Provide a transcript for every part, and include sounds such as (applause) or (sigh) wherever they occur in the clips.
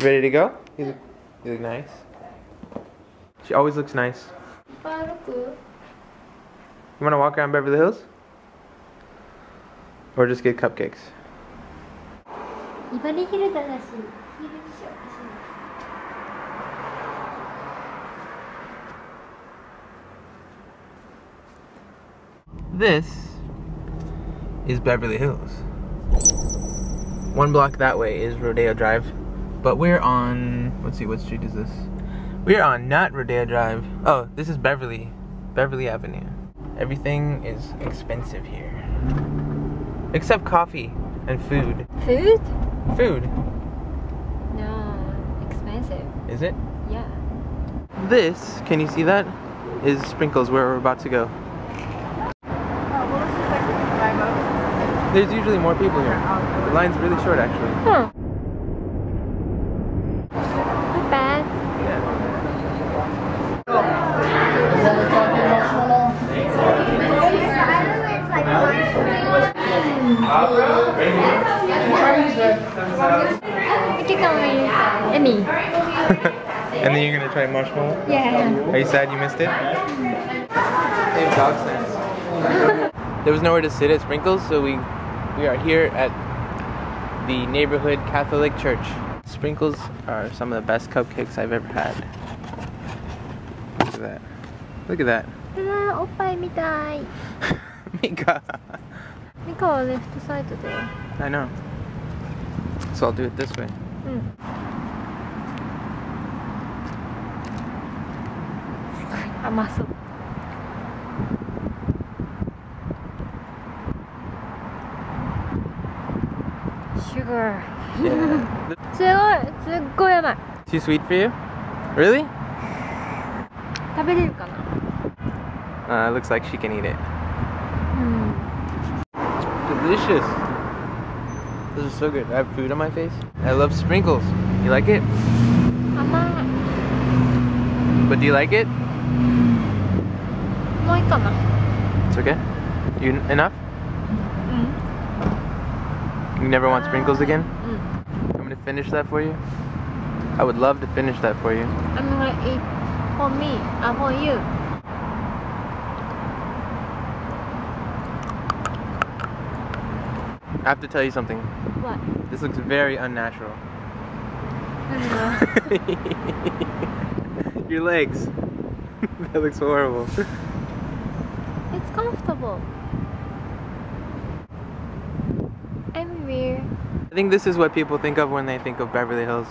Ready to go? You look, you look nice. She always looks nice. You want to walk around Beverly Hills? Or just get cupcakes? This is Beverly Hills. One block that way is Rodeo Drive. But we're on, let's see, what street is this? We're on not Rodeo Drive. Oh, this is Beverly, Beverly Avenue. Everything is expensive here. Except coffee and food. Food? Food, No, expensive. is it? Yeah. This, can you see that? Is Sprinkles where we're about to go. There's usually more people here. The line's really short actually. Huh. Not bad. I think I'm Emmy. (laughs) and then you're gonna try marshmallow? Yeah. Are you sad you missed it? They have dog stands. there was nowhere to sit at Sprinkles, so we we are here at the neighborhood Catholic church. Sprinkles are some of the best cupcakes I've ever had. Look at that. Look at that. うわおっぱいみたい。 Mika. (laughs) ミカはレフトサイドだよ。 I know. So I'll do it this way. うん。甘そう。シュガー。 Yeah. (laughs) すごい、すっごい甘い。 Too sweet for you? Really? 食べれるかな。 Uh, looks like she can eat it. うん。 Delicious. This is so good. I have food on my face. I love sprinkles. You like it? 甘い。 But do you like it? もういいかな。 It's okay. You enough? うん。 You never want sprinkles again? Finish that for you. I would love to finish that for you. I'm gonna eat for me and for you. I have to tell you something. What? This looks very unnatural. (laughs) Your legs. (laughs) that looks horrible. It's comfortable. I'm weird. I think this is what people think of when they think of Beverly Hills.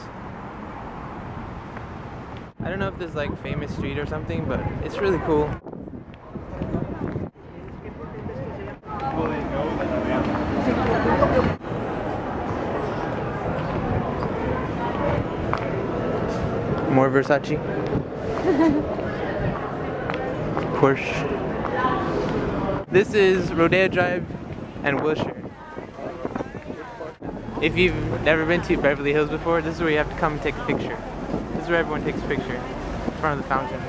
I don't know if this is like famous street or something, but it's really cool. More Versace. (laughs) Porsche. This is Rodeo Drive and Wilshire. If you've never been to Beverly Hills before, this is where you have to come and take a picture. This is where everyone takes a picture. In front of the fountain.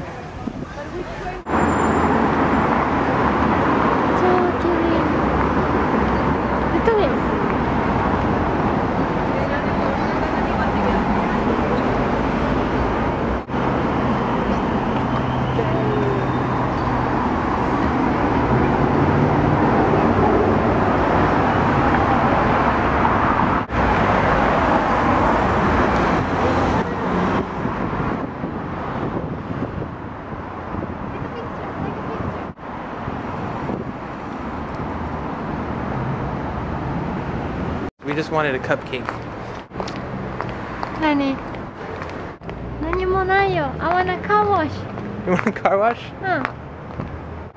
just wanted a cupcake. 何何もないよ。I wanna car wash. You want a car wash? うん。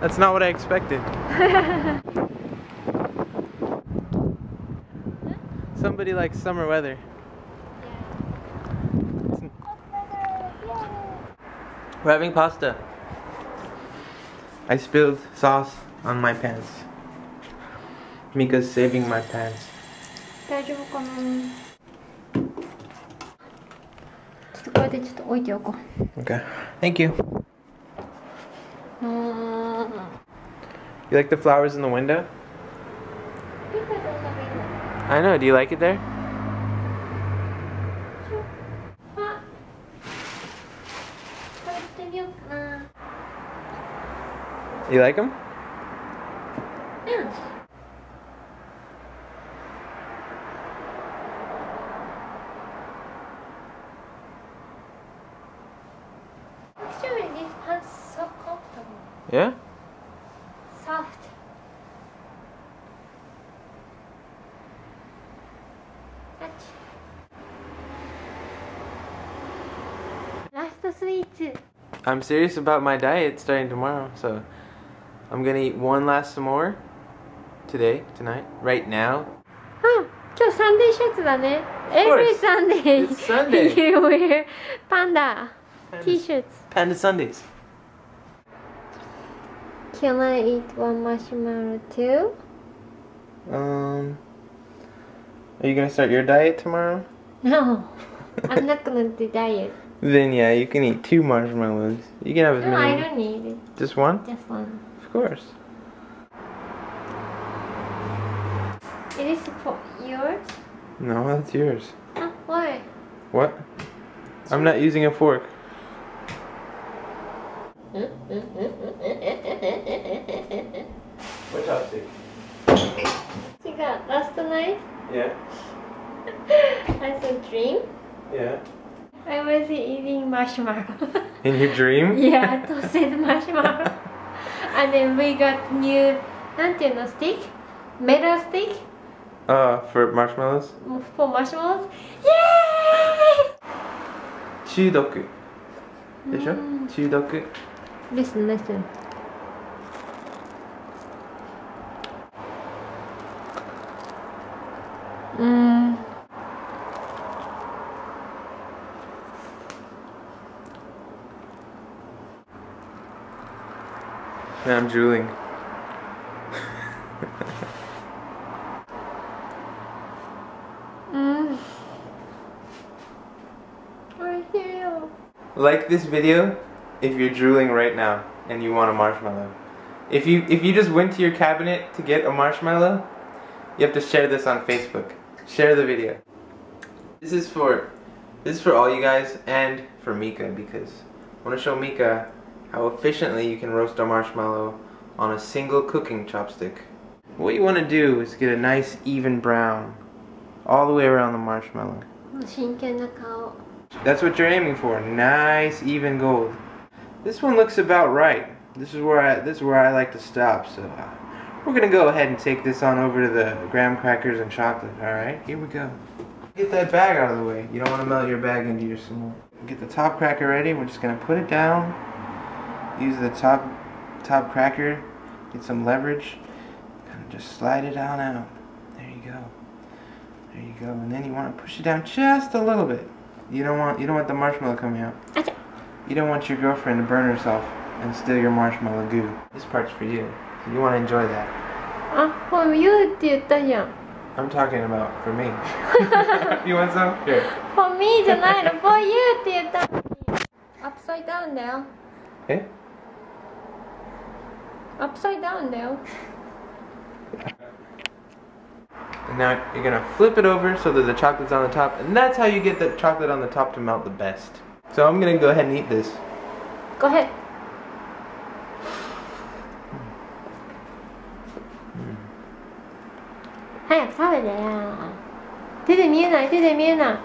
That's not what I expected. (laughs) Somebody likes summer weather. We're having pasta. I spilled sauce on my pants. Mika's saving my pants. OK Thank you You like the flowers in the window? I know. Do you like it there? You like them? Yeah. soft. Touch. Last sweets. I'm serious about my diet starting tomorrow, so I'm gonna eat one last s'more today, tonight, right now. うん、今日サンデーシャツだね。 course. Every Sunday. It's Sunday. you (laughs) wear panda t-shirts. Panda Sundays. Can I eat one marshmallow too? Um, are you gonna start your diet tomorrow? (laughs) No, I'm not gonna do diet. Then yeah, you can eat two marshmallows. You can have as No, I many. don't need it. Just one, Just one. of course. It is for yours? No, that's yours. Huh? Why? What? I'm not using a fork. What chopstick? She got last night. Yeah. (laughs) I saw dream. Yeah. I was eating marshmallow. (laughs) In your dream? yeah, toasted marshmallow. (laughs) and then we got new, なんていうの stick? Metal stick Uh, for marshmallows? for marshmallows. Yay! 中毒。でしょ中毒。 Listen, listen. Mm. And I'm drooling. Mm. Like this video if you're drooling right now and you want a marshmallow. If you if you just went to your cabinet to get a marshmallow, you have to share this on Facebook. Share the video. This is for this is for all you guys and for Mika because I want to show Mika how efficiently you can roast a marshmallow on a single cooking chopstick. What you want to do is get a nice even brown all the way around the marshmallow. Oh, That's what you're aiming for, nice even gold. This one looks about right. This is where I this is where I like to stop. So uh, we're gonna go ahead and take this on over to the graham crackers and chocolate. All right, here we go. Get that bag out of the way. You don't want to melt your bag into your s'more. Get the top cracker ready. We're just gonna put it down. Use the top top cracker. Get some leverage. Of just slide it on out. There you go. There you go. And then you want to push it down just a little bit. You don't want you don't want the marshmallow coming out. Acha. You don't want your girlfriend to burn herself and steal your marshmallow goo. This part's for you, so you want to enjoy that. Ah, for you. I'm talking about for me. (laughs) you want some? Here. For me, tonight, (laughs) for you did. Upside down now. Eh? Upside down now. And now you're gonna flip it over so that the chocolate's on the top, and that's how you get the chocolate on the top to melt the best. So I'm gonna go ahead and eat this. Go ahead. Hmm. 早く食べてよ。手で見えない、手で見えない。あ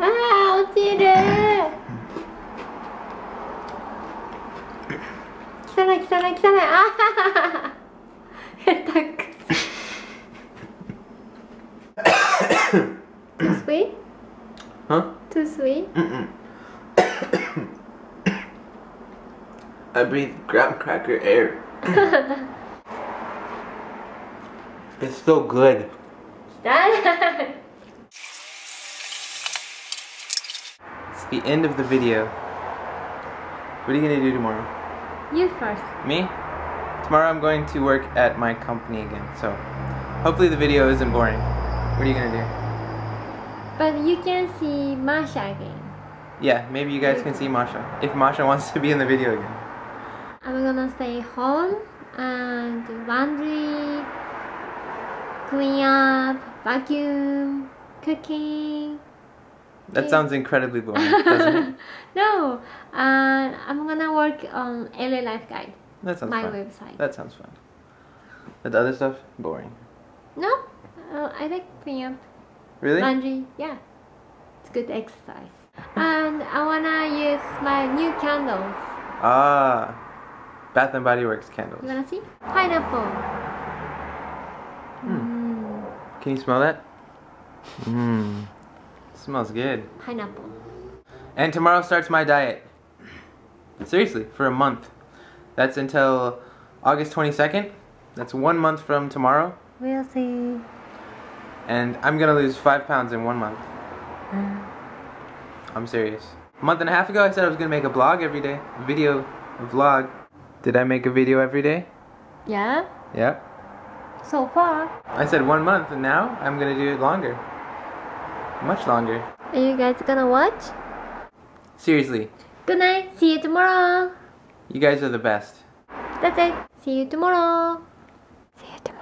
あ、落ちる。汚い、汚い、汚い。あははは。下手くそ。(coughs) Too sweet? Huh? Too sweet? Mm-mm. I breathe graham cracker air. (laughs) it's so good. (laughs) 汚い。It's the end of the video. What are you gonna do tomorrow? You first. Me? Tomorrow I'm going to work at my company again, so hopefully the video isn't boring. What are you gonna do? But you can see Masha again. Yeah, maybe you guys can see Masha. If Masha (laughs) wants to be in the video again. I'm gonna stay home and do laundry, clean up, vacuum, cooking. That sounds incredibly boring, (laughs) doesn't it? no, and I'm gonna work on LA Life Guide. That sounds my fun. website. That sounds fun. But the other stuff, boring. No, uh, I like clean up Really? laundry. Yeah, it's good exercise. And I wanna use my new candles. Ah, Bath and Body Works candles. You wanna see? Pineapple. Hmm. Mm, Can you smell that? Mmm. Smells good. pineapple. And tomorrow starts my diet. Seriously, for a month. That's until August 22nd. That's one month from tomorrow. We'll see. And I'm gonna lose five pounds in one month. I'm serious. A month and a half ago, I said I was gonna make a blog every day. A video, a vlog. Did I make a video every day? Yeah. Yep. So far. I said one month, and now I'm gonna do it longer. Much longer. Are you guys gonna watch? Seriously, Good night. See you tomorrow. you guys are the best. That's it. See you tomorrow. See you tomorrow.